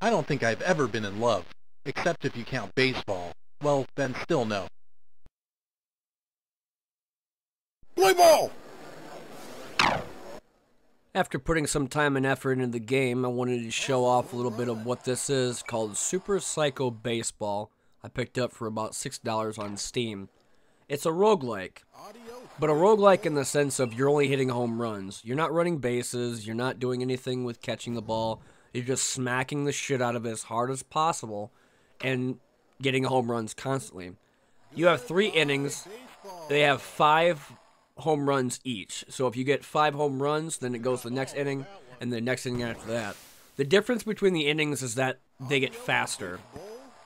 I don't think I've ever been in love, except if you count baseball. Well, then still no. Play ball! After putting some time and effort into the game, I wanted to show off a little bit of what this is called Super Psycho Baseball. I picked up for about $6 on Steam. It's a roguelike, but a roguelike in the sense of you're only hitting home runs. You're not running bases, you're not doing anything with catching the ball. You're just smacking the shit out of it as hard as possible and getting home runs constantly. You have three innings. They have five home runs each. So if you get five home runs, then it goes to the next inning and the next inning after that. The difference between the innings is that they get faster.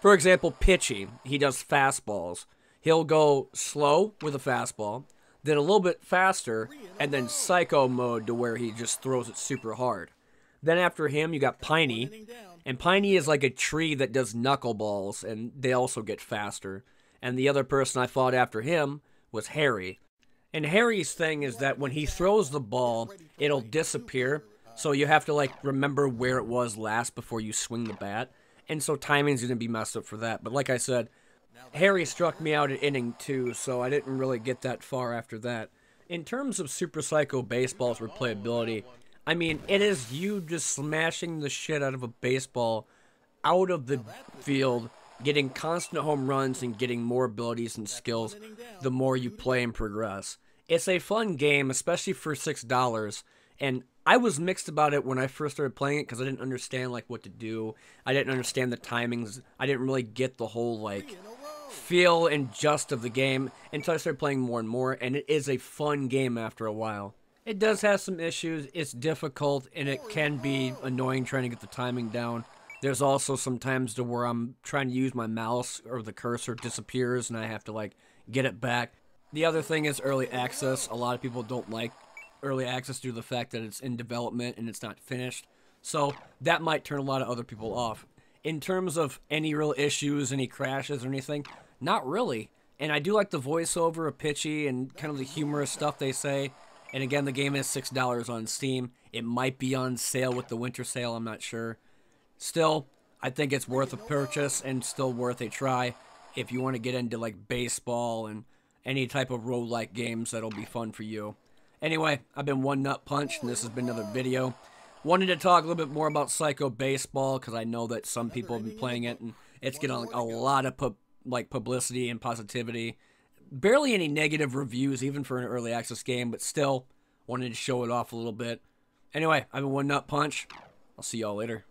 For example, Pitchy, he does fastballs. He'll go slow with a fastball, then a little bit faster, and then psycho mode to where he just throws it super hard. Then after him, you got Piney, and Piney is like a tree that does knuckleballs, and they also get faster. And the other person I fought after him was Harry. And Harry's thing is that when he throws the ball, it'll disappear. So you have to like remember where it was last before you swing the bat. And so timing's gonna be messed up for that. But like I said, Harry struck me out at inning two, so I didn't really get that far after that. In terms of Super Psycho Baseball's replayability, I mean, it is you just smashing the shit out of a baseball out of the field, getting constant home runs and getting more abilities and skills the more you play and progress. It's a fun game, especially for $6, and I was mixed about it when I first started playing it because I didn't understand like what to do. I didn't understand the timings. I didn't really get the whole like feel and just of the game until I started playing more and more, and it is a fun game after a while. It does have some issues. It's difficult, and it can be annoying trying to get the timing down. There's also some times to where I'm trying to use my mouse or the cursor disappears, and I have to like get it back. The other thing is early access. A lot of people don't like early access due to the fact that it's in development and it's not finished. So that might turn a lot of other people off. In terms of any real issues, any crashes or anything, not really. And I do like the voiceover of Pitchy and kind of the humorous stuff they say. And again, the game is $6 on Steam. It might be on sale with the winter sale, I'm not sure. Still, I think it's worth a purchase and still worth a try if you want to get into like baseball and any type of roguelike games that'll be fun for you. Anyway, I've been One Nut Punch, and this has been another video. Wanted to talk a little bit more about Psycho Baseball because I know that some people have been playing it, and it's getting a lot of pu- like publicity and positivity. Barely any negative reviews, even for an early access game, but still wanted to show it off a little bit. Anyway, I've been One Nut Punch. I'll see y'all later.